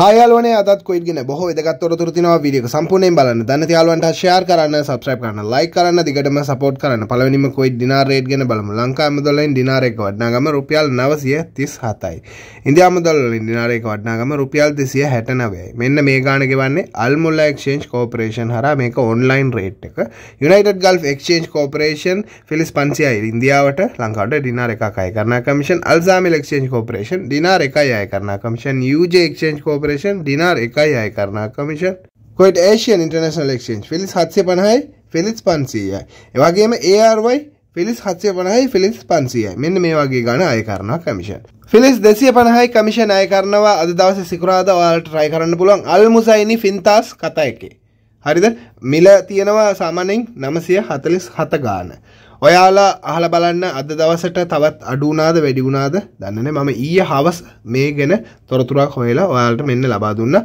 හයාලුවනේ අදත් කොයිගෙන බොහෝ දගත්තොරතුර තිනවා වීඩියක සම්පූර්ණයෙන් බලන්න. දන්න යාලුවන්ට ෂෙයාර් කරන්න සබස්ක්‍රයිබ් කරන්න ලයික් කරන්න දිගටම සපෝට් කරන්න. පළවෙනිම කොයි දිනාර රේට් ගැන බලමු. ලංකා මුදලින් දිනාර එක වටිනාකම රුපියල් 937යි ඉන්දියා මුදලින් දිනාර එක වටිනාකම රුපියල් 269යි මෙන්න මේ ගාණ ගෙවන්නේ අල් මුල්ලා එක්ස්චේන්ජ් කෝපරේෂන් හරහා මේක ඔන්ලයින් රේට් එක. United gulf exchange corporation fils 500යි ඉන්දියාවට ලංකාවට දිනාර එකක් අය කරන කමිෂන් අල්සාමිල් එක්ස්චේන්ජ් කෝපරේෂන් දිනාර එකයි අය කරන commission UJ exchange corporation corporation ડિનાર એકાઈ આય કરના ಕಮಿಷನ್ ಕೊಯ್ಟ್ ಏಷ್ಯನ್ ಇಂಟರ್ನ್ಯಾಷನಲ್ ಎಕ್ಸ್ಚೇಂಜ್ ಫಿಲಿಸ್ ಹತ್ಸೆ ಪಣಹಾಯ್ ಫಿಲಿಸ್ ಪಾನ್ಸಿಯಾಯ್ ಇವಾಗೇ ಎ ಆರ್ ವೈ ಫಿಲಿಸ್ ಹತ್ಸೆ ಪಣಹಾಯ್ ಫಿಲಿಸ್ ಪಾನ್ಸಿಯಾಯ್ ಮೆನ್ನ ಮೇವಾಗಿ ಗಾಣ ಆಯಕಾರನ ಕಮಿಷನ್ ෆිලිස් දෙසිය පණහයි කමිෂණ අයකරනවා අද දවස සිකුරාද ඔයාලට ට්‍රයි කරන්න පුළුවන් අල්මුසයිනි ෆින්තාස් කතා එකේ. හරිද? මිල තියෙනවා සාමානෙන් නමසය හතලිස් හත ගාන. ඔයාලා අහල බලන්න අද දවසට තවත් අඩුනාද වැඩිවුණාද දන්නන මම ඊය හවස් මේ ගැන තොරතුරක් හොයලා ඔයාලට මෙන්න ලබා දුන්න.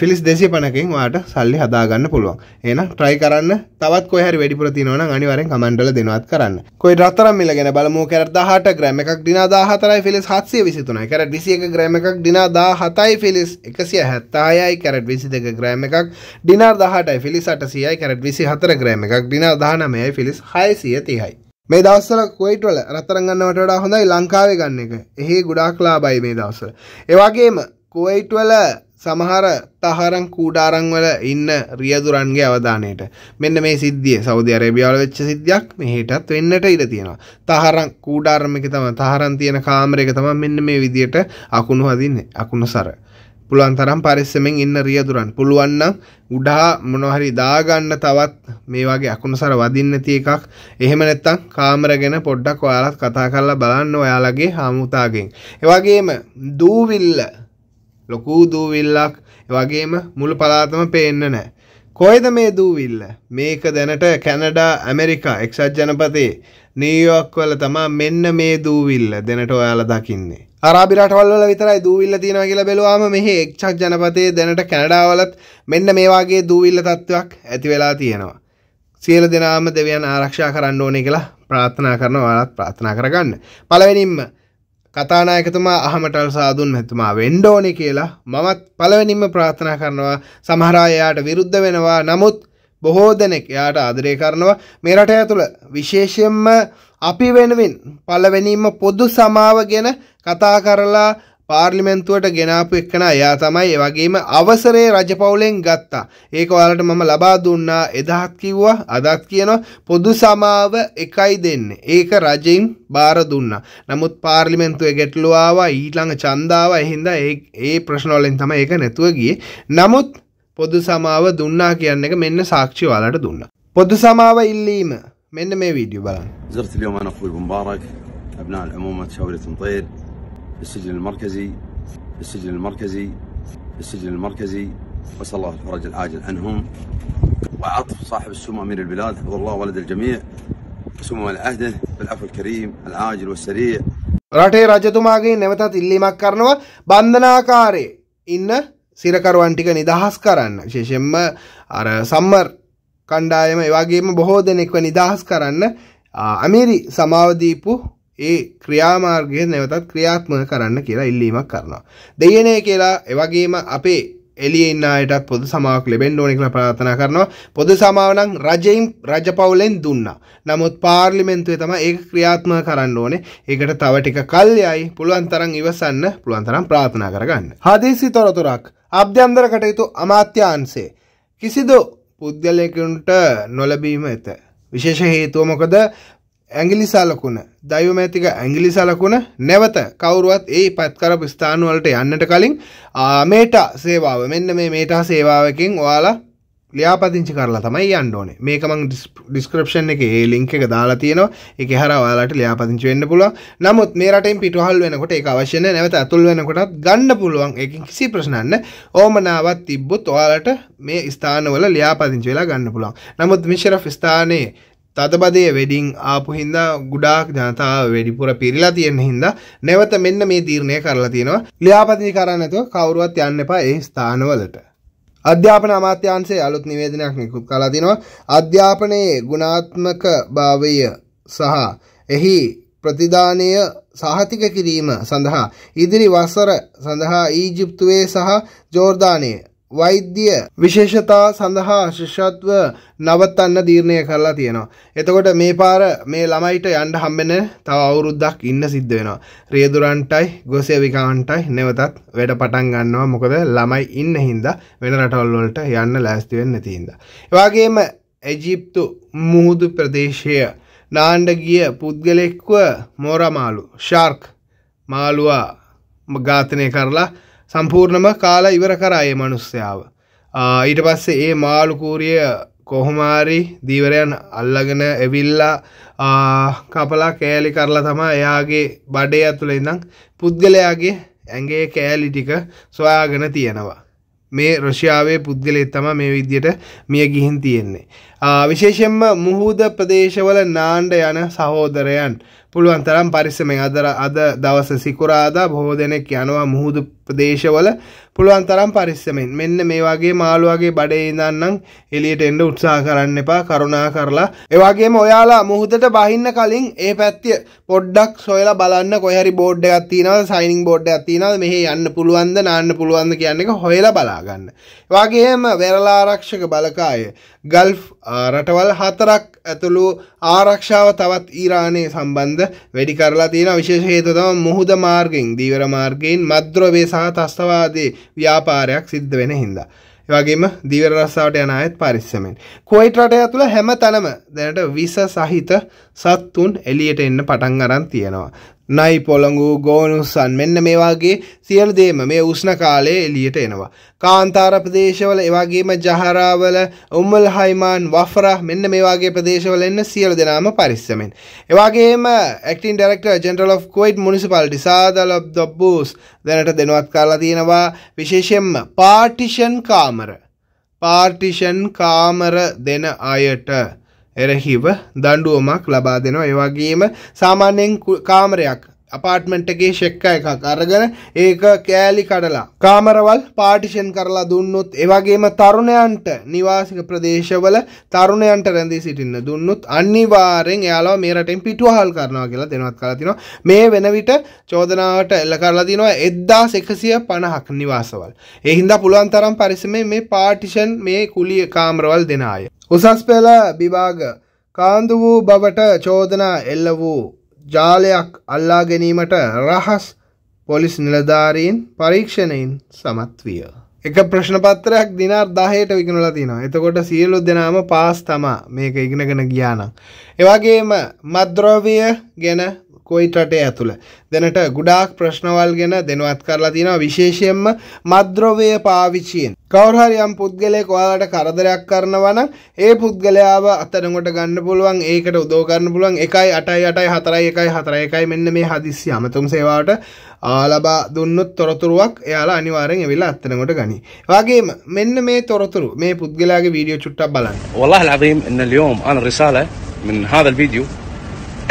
ෆිලිස් දෙසිය පනකින් වාට සල්ලි හදාගන්න පුළුවන්. එන ට්‍රයි කරන්න. තවත් කොහ වැඩිපුර තිනවන අනිවරෙන් කමන්ටල දෙනවත් කරන්න. කොයි රත්තරම් මිල ගැන බලමු. කැරත් හට ග්‍රම එකක් දිනා දාහතරයි ෆිලිස් හත්සේ විසිතුනයි කැරට විසියක ග්‍රම එකක් දිනා දා හතයි ෆිලිස් එකසිය හැත්තායයි කැරට විසි දෙක ග්‍රෑම එකක් ඩිනාර් දහටයි ෆිලිස් අටසියයි. කැරට විසි හතර ග්‍රෑම එකක් දිනා දානමයයි ෆිලිස් හයසිය තිහයි මේ දවස්වල කුවයිට් වල රත්තරන් ගන්නවට වඩා හොඳයි ලංකාවේ ගන්න එක. එහි ගොඩාක් ලාභයි මේ දවස්වල. ඒ වගේම කුවයිට් වල සමහර තහරම් කූඩාරන් වල ඉන්න රියදුරන්ගේ අවධානයට මෙන්න මේ සිද්ධිය සෞදි අරේබියාවල වෙච්ච සිද්ධියක් මෙහෙටත් වෙන්නට ඉඩ තියෙනවා. තහරම් කූඩාරම් එකේ තමයි තහරම් තියෙන කාමරයක තමයි මෙන්න මේ විදියට අකුණු හදින්නේ. අකුණු සර. පුළුවන් තරම් පරිස්සමෙන් ඉන්න රියදුරන්. පුළුවන් නම් උඩහා මොනවහරි දාගන්න තවත් මේ වගේ අකුණු සර වදින්න නැති එකක්. එහෙම නැත්නම් කාමර ගැන පොඩ්ඩක් ඔයාලත් කතා කරලා බලන්න ඔයාලගේ හාමුතාගෙන්. ඒ වගේම දූවිල්ල. ලොකු දූවිල්ලක්. ඒ වගේම මුළු පළාතම පේන්න නැහැ. කොයිද මේ දූවිල්ල? මේක දැනට කැනඩා ඇමරිකා එක්සත් ජනපතේ නීයෝක් වල තමා මෙන්න මේ දූවිල්ල දෙනට ඔයාලා දකින්නේ. අරාබි රටවල් වල විතරයි දූවිල්ල තියෙනවා කියලා බැලුවාම මෙහි එක්සත් ජනපදයේ දැනට කැනඩාවලත් මෙන්න මේ වගේ දූවිල්ල තත්ත්වයක් ඇති වෙලා තියෙනවා. සියලු දෙනාම දෙවියන් ආරක්ෂා කරන්න ඕනේ කියලා ප්‍රාර්ථනා කරනවා ඔයාලත් ප්‍රාර්ථනා කරගන්න. පළවෙනින්ම කතානායකතුමා අහමටල් සාදුන් මැතුමා වෙන්න ඕනේ කියලා මමත් පළවෙනින්ම ප්‍රාර්ථනා කරනවා සමහර අය එයාට විරුද්ධ වෙනවා. නමුත් බොහෝ දෙනෙක් එයාට ආදරය කරනවා. මේ රට ඇතුළ විශේෂයෙන්ම අපි වෙනුවෙන් පළවෙනිම පොදු සමාව ගැන කතා කරලා පාර්ලිමෙන්තුවට ගෙනාපු එක්කන එයා තමයි ඒ වගේම අවසරේ රජපවුලෙන් ගත්තා. ඒක ඔයාලට මම ලබා දුන්නා එදහත් කිව්වා අදත් කියනවා පොදු සමාව එකයි දෙන්නේ. ඒක රජෙන් බාර දුන්නා. නමුත් පාර්ලිමෙන්තුවේ ගැටලුව ආවා ඊළඟ ඡන්දාව එහින්දා ඒ ඒ ප්‍රශ්න වලින් තමයි ඒක නැතුව ගියේ. නමුත් පොදු සමාව දුන්නා කියන එක මෙන්න සාක්ෂි ඔයාලට දුන්නා. පොදු සමාව ඉල්ලීම من ما فيديو بلان زرت اليوم انا اخوي مبارك ابناء العمومه شاورة مطير في السجن المركزي في السجن المركزي في السجن المركزي واسال الله الفرج العاجل عنهم وعطف صاحب السمو امير البلاد حفظ الله ولد الجميع سمو العهده بالعفو الكريم العاجل والسريع රටේ රජතුමාගේ නැවතත් ඉල්ලීමක් කරනවා බන්ධනාකාරේ ඉන්න සිරකරුවන් ටික නිදහස් කරන්න විශේෂයෙන්ම අර සම්මර් කණ්ඩායම එවාගේම බොහෝ දෙනෙක්ව නිදහස් කරන්න අමේරි සමාවදීපු ඒ ක්‍රියාමාර්ගය නැවතත් ක්‍රියාත්මක කරන්න කියලා ඉල්ලීමක් කරනවා. දෙයනේ කියලා එවගේම අපේ එලිය ඉන්න අයටත් පොදු සමාවක් ලැබෙන්න ඕනේ කියලා ප්‍රාර්ථනා කරනවා. පොදු සමාව නම් රජයෙන් රජපෞලෙන් දුන්නා. නමුත් පාර්ලිමේන්තුවේ තමයි ඒක ක්‍රියාත්මක කරන්න ඕනේ. ඒකට තව ටික කල් යයි. පුළුවන් තරම් ඉවසන්න, පුළුවන් තරම් ප්‍රාර්ථනා කරගන්න. හදිසි තොරතුරක්. අභ්‍යන්තර කටයුතු අමාත්‍යාංශය. කිසිදු පුද්ගලයකුන්ට නොලබීම ඇත. විශේෂ හේතුව මොකද? ඇගිලි සලකුණ දයුමඇතික ඇගිලි සලකුණ නැවත කවරුවත් ඒ පත්කරපු ස්ථානුවලට යන්නට කලින් මේට සේවාව. මෙන්න මේ මේටා සේවාවකින් ඔයාලා ලියාපදිංචි කරලා තමයි යන්න ඕනේ. මේක මං ඩිස්ක්‍රපෂන් එක ඒ ලිංක් එක දාලා තියෙනවා. ඒක හර ඔයාලට ලියාපදිංචි වෙන්න පුළුවන්. නමුත් මේ රටෙන් පිටුහල් වෙනකොට ඒක අවශ්‍ය නැහැ. නැවත ඇතුල් වෙනකොටත් ගන්න පුළුවන්. ඒකෙන් කිසි ප්‍රශ්නයක් නැහැ. ඕමනාවක් තිබ්බොත් ඔයාලට මේ ස්ථානවල ලියාපදිංචි වෙලා ගන්න පුළුවන්. නමුත් මිශ්‍රෆ් ස්ථානයේ තදබදය වෙඩිං ආපු හින්දා ගුඩාක් ජනතාව වැඩිපුර පිරිලා තියෙන හින්දා නැවත මෙන්න මේ තීරණය කරලා තියෙනවා. ලියාපදිංචි කරන්න නැතුව කවුරුවත් යන්න එපා ඒ ස්ථානවලට. අධ්‍යාපන අමාත්‍යංශයේ අලුත් නිවේදනයක් නිකුත් කළා තිනවා අධ්‍යාපනයේ ගුණාත්මක භාවය සහ එහි ප්‍රතිධානය සහතික කිරීම සඳහා ඉදිරි වසර සඳහා ඊජිප්තුවේ සහ ජෝර්ධානයේ වෛද්‍ය විශේෂතා සඳහා ශිෂත්ව නවත්තන්න දීර්ණය කරලා තියෙනවා. එතකොට මේ පාර මේ ළමයිට යන්ඩ හම්බෙන තව අවුරුද්දක් ඉන්න සිද්ධ වෙනවා. රියදුරන්ටයි ගොසයවිකාන්ටයි නැවතත් වැඩ පටන් ගන්නවා මොකද ළමයි ඉන්න හින්ද වෙන රටවල්වලට යන්න ලෑස්තිවෙන්න තිහින්ද. එවාගේම ඇජිප්තු මුහුදු ප්‍රදේශය නාණ්ඩ ගිය පුද්ගලෙක්ව මෝරමාලු ශාර්ක් මාළුවා ගාතනය කරලා සම්පූර්ණම කාලා ඉවර කරායේ මනුස්සයාව. ඊට පස්සේ ඒ මාළුකූරිය කොහොමාරි දීවරයන් අල්ලගෙන එවිල්ලා කපලා කෑලි කරලා තමා එයාගේ බඩේ ඇතුළ ඉඳං පුද්ගලයාගේ ඇගේ කෑලි ටික සොයාගෙන තියෙනවා. මේ රෂයාවේ පුද්ගලෙත් තම මේ විදියට මිය ගිහින් තියෙන්නේ. විශේෂෙන්ම මුහුද ප්‍රදේශවල නාණ්ඩ යන සහෝදරයන්. පුළුවන් තරම් පරිස්සමෙන් අදර අද දවස සිකුරාදා බොහෝ දෙනෙක් යනවා මුහුදු ප්‍රදේශවල. පුළුවන් තරම් පරිස්සමෙන්. මෙන්න මේ වගේ මාළුවගේ බඩේ ඉඳන්නම් එළියට එන්න උත්සාහ කරන්න එපා කරුණා කරලා. ඒ වගේම ඔයාලා මුහුදට බහින්න කලින් ඒ පැත්තේ පොඩ්ඩක් සොයලා බලන්න කොහේ හරි බෝඩ් එකක් තියෙනවද සයිනින් බෝඩ් එකක් තියෙනවද මෙහි යන්න පුළුවන්ද නාන්න පුළුවන්ද කියන එක හොයලා බලා ගන්න. ඒ වගේම වෙරළා ආරක්ෂක බලකාය. ගල්ෆ් රටවල් හතරක් ඇතුළු ආරක්ෂාව තවත් ඊරානය සම්බන්ධ වැඩි කරලා තියෙන විශේෂ හේතුව තමයි මුහුද මාර්ගයෙන් දීවර මාර්ගයෙන් මද්‍රව්‍ය සහ තස්තවාදී ව්‍යාපාරයක් සිද්ධ වෙන හින්දා. එවගේම දීවර රස්සාවට යන අයත් පරිස්සමෙන්. කුවයිට් රටේ ඇතුළ හැම තැනම දැනට විස සහිත සත්තුන් එළියට එන්න පටන් අරන් තියෙනවා. නයි පොළඟු ගෝනුස්සන් මෙන්න මේ වගේ සියලු දේම මේ උෂ්ණ කාලයේ එළියට එනවා. කාන්තාර ප්‍රදේශවල එවාගේම ජහරාවල උම්මල් හයිමාන් වෆරා මෙන්න මේ වගේ ප්‍රදේශවල එන්න සියලු දෙනාම පරිස්සමෙන්. එවාගේම acting director general of Kuwait municipality සාදල් ඔබ් දබ්බූස් දැනට දෙනවත් කරලා තියෙනවා විශේෂයෙන්ම පාටිෂන් කාමර. පාර්ටිෂන් කාමර දෙන අයට එරහිව දණ්ඩුවමක් ලබා දෙනවා. ඒවගේම සාමාන්‍යයෙන් කාමරයක් අපාර්ට්මෙන්ට්ගේ ශෙක්ක එකක් අරගෙන ඒක කෑලි කඩලා කාමරවල් පාටිෂන් කරලා දුන්නොත් එවගේම තරුණයන්ට නිවාසික ප්‍රදේශවල තරුණයන්ට රැඳී සිටින්න දුන්නුත් අනිවාර්යෙන් එයාලා මේ රටෙන් පිටුවහල් කරනවා කියලා දෙනවත් කරලා තිනවා. මේ වෙන විට චෝදනාවට එල්ල කරලා තිනවා 1150ක් නිවාසවල්. ඒ හින්දා පුළුවන් තරම් පරිස්සමෙන් මේ පාටිෂන් මේ කුලිය කාමරවල් දෙන අය. උසස් පෙළ විභාග කාන්දු වූ බවට චෝදනා එල්ල වූ ජාලයක් අල්ලා ගැනීමට රහස් පොලිස් නිලධාරීන් පරීක්ෂණයෙන් සමත් විය. එක ප්‍රශ්නපත්‍රයක් දිනාර් දාහයට විකනල තිනවා එතකොට සියලු දෙනාම පාස් තමා මේක ඉගෙනගෙන ගියානම්. එවගේම මද්‍රෝවය ගැන කොයිට රටේ ඇතුළ. දැනට ගුඩාක් ප්‍රශ්නවල් ගැන දෙනවත් කරලා තියෙනවා විශේෂයෙන්ම මද්‍රවය පාවිච්චියෙන්. කවුරහරි යම් පුද්ගලයෙක් ඔයාලට කරදරයක් කරනවන ඒ පුද්ගලයාව අතරකොට ගන්න පුළුවන් ඒකට උදෝ කරන්න පුළුවන් එකයි අටයි අටයි හතරයි එකයි හතර එකයි මෙන්න මේ හදිස්සි අමතුම් සේවාවට ආලබා දුන්නොත් තොරතුරුවක් එයාලා අනිවාරෙන් එවිලා අත්තනකොට ගනි. වගේම මෙන්න මේ තොරතුරු මේ පුද්ගලයාගේ වීඩියෝ චුට්ටක් බලන්න. والله العظيم ان اليوم انا رساله من هذا الفيديو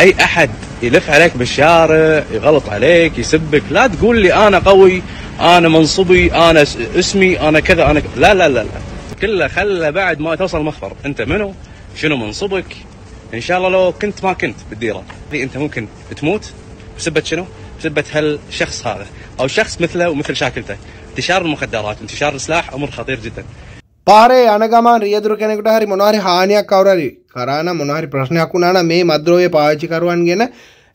اي احد يلف عليك بالشارع يغلط عليك يسبك. لا تقول لي أنا قوي أنا منصبي أنا اسمي أنا كذا أنا ك... لا لا لا لا. كله خله بعد ما توصل المخفر أنت منو؟ شنو منصبك؟ إن شاء الله لو كنت ما كنت بالديرة. أنت ممكن تموت. بسبه شنو؟ بسبه هالشخص هذا. أو شخص مثله ومثل شاكلته. انتشار المخدرات انتشار السلاح أمر خطير جدا. පාරේ යන ගමන් රියදුරු කෙනෙකුට හරි මොනවාරි හානියක් කවුරු හරි කරා නම් මොනවාරි ප්‍රශ්නයක් වුණා නම් මේ මද්‍රෝහය පාවිච්චි කරුවන් ගැන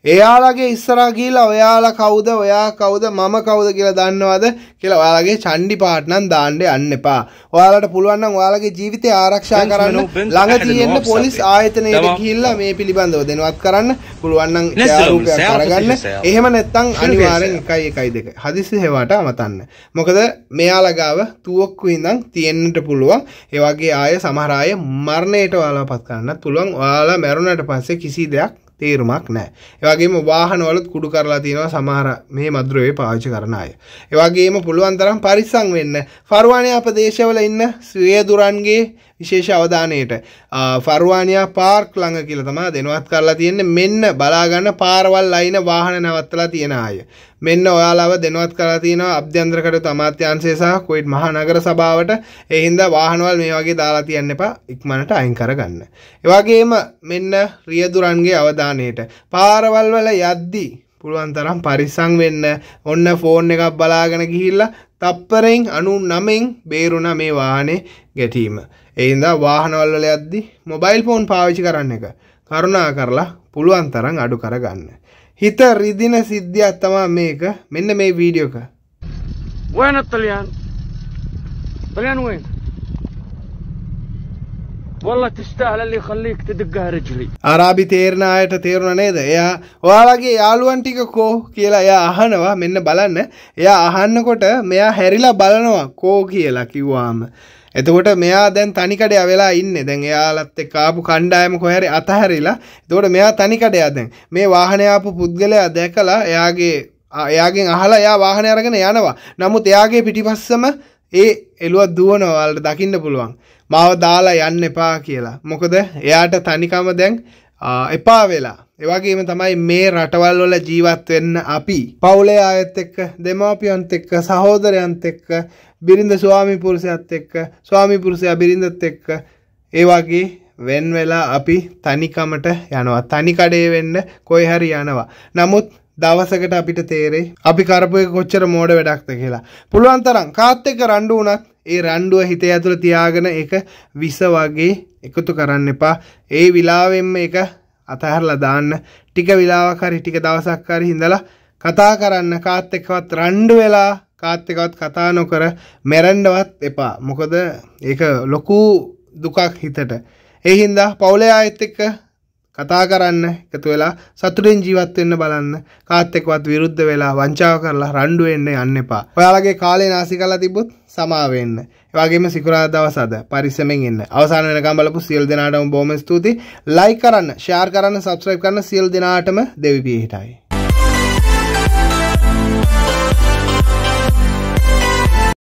එයාලගේ ඉස්සරා ගිහිල්ලා ඔයාලා කවුද ඔයා කවුද මම කවුද කියලා දන්නවද කියලා ඔයාලගේ චණ්ඩි පාට් නම් දාන්න යන්න එපා. ඔයාලට පුළුවන් නම් ඔයාලගේ ජීවිතය ආරක්ෂා කරන්න ළඟ තියෙන පොලිස් ආයතනයට ගිහිල්ලා මේ පිළිබඳව දෙනවත් කරන්න පුළුවන් නම් ඡායාරූපයක් අරගන්න. එහෙම නැත්නම් අනිවාර්යෙන් 1 1 2 හදිසි හේවට අමතන්න. මොකද මෙයාලා ගාව තුවක්කු ඉඳන් තියෙන්නට පුළුවන්. ඒ වගේ ආය සමහර අය මරණයට ඔයාලව පත් කරන්නත් පුළුවන්. ඔයාලා මැරුණට පස්සේ කිසි දෙයක් තේරුමක් නෑ. ඒවගේම වාහනවලත් කුඩු කරලා තියෙනවා සමහර මේ මද්‍රවේ පාවිච්චි කරන අය. ඒවගේම පුළුවන් තරම් පරිස්සම් වෙන්න. ෆර්වානය අප දේශවල ඉන්න ස්වේදුරන්ගේ විශේෂ අවධානයට. ෆර්වානියා පාර්ක් ළඟ කියල තම දෙනවත් කරලා තියෙන්නේ. මෙන්න බලාගන්න පාරවල් අයින වාහන නවත්තලා තියෙන අය. මෙන්න ඔයාලාව දෙනවත් කරලා තියෙනවා අභ්‍යන්තරකට අමාත්‍යංශය සහ කොයිට් මහනගර සභාවට. ඒ හින්දා වාහනවල් මේ වගේ දාලා තියන්න එපා. ඉක්මනට අයින් කරගන්න. ඒ වගේම මෙන්න රියදුරන්ගේ අවධානයට. පාරවල් වල යද්දී පුළුවන් තරම් පරිස්සම් වෙන්න. ඔන්න ෆෝන් එකක් බලාගෙන ගිහිල්ලා තප්පරෙන් අනු නමෙන් බේරුණ මේ වාහනේ ගැටීම. එයින්දා වාහනවල්වල යද්දි මොබයිල් ෆෝන් පාවිච්චි කරන්න එක කරුණා කරලා පුළුවන් තරම් අඩු කරගන්න. හිත රිදින සිද්ධියක් තමයි මේක. මෙන්න මේ වීඩියෝ එක. ඔය නැත්තලියන්. තලියන් ඔය. වල්ල තිස්ටාහලල්ලි කල්ලික් දෙදගහ රජලි අරාබි තේරණ අයට තේරුණ නේද එයා ඔයාලගේ යාළුවන් ටික කෝ කියලා එයා අහනවා. මෙන්න බලන්න. එයා අහන්නකොට මෙයා හැරිලා බලනවා කෝ කියලා කිව්වාම. එතකොට මෙයා දැන් තනිකඩය වෙලා ඉන්න. දැන් එයාලත් කාපු කණ්ඩායම කොහැරි අතහැරිලා. එතකොට මෙයා තනිකඩයා දැන්. මේ වාහනයාපු පුද්ගලයා දැකලා එයාගේ එයාගෙන් අහලා එයා වාහනය අරගෙන යනවා. නමුත් එයාගේ පිටිපස්සම ඒ එළුවත් දුවනවල්ට දකින්න පුළුවන්. මාව දාලා යන්න එපා කියලා. මොකද එයාට තනිකම දැන් එපා වෙලා. එවගේම තමයි මේ රටවල් වල ජීවත් වෙන්න අපි. පවුලේ අයත් එක්ක දෙමාපියන්ත් එක්ක සහෝදරයන්ත් එක්ක බිරිඳ ස්වාමි පුරුෂයත් එක්ක ස්වාමි පුරුෂයා බිරිඳත් එක්ක ඒ වගේ වෙන් වෙලා අපි තනිකමට යනවා. තනි කඩේ වෙන්න කොයි හරි යනවා. නමුත් දවසකට අපිට තේරේ අපි කරපු එක කොච්චර මෝඩ වැඩක්ද කියලා. පුළුවන් තරම් කාත් එක්ක රණ්ඩු වුණත් ඒ රණ්ඩුව හිතේ ඇතුළ තියාගෙන ඒක විස වගේ එකතු කරන්න එපා. ඒ විලාවෙන්ම එක අතහැරලා දාන්න. ටික විලාවක් හරි ටික දවසක් හරි හිඳලා කතා කරන්න කාත් එක්කවත් රණ්ඩු වෙලා කාත් එක්කවත් කතා නොකර මැරෙන්නවත් එපා. මොකද ඒක ලොකු දුකක් හිතට. ඒ හින්දා පවුලේ ආයෙත් එක්ක කතා කරන්න එකතු වෙලා සතුටින් ජීවත් වෙන්න බලන්න කාත් එක්කවත් විරුද්ධ වෙලා වංචාව කරලා රණ්ඩු වෙන්න යන්න එපා. ඔයාලගේ කාලේ නාසි කරලා තිබ්බොත් සමා වෙන්න. ඒ වගේම සිකුරාදා දවස් අද පරිස්සමෙන් ඉන්න. අවසාන වෙනකම් බලපු සියලු දෙනාටම බොහොම ස්තුතියි. ලයික් කරන්න, ෂෙයාර් කරන්න, සබ්ස්ක්‍රයිබ් කරන්න සියලු දෙනාටම දෙවි පිහිටයි.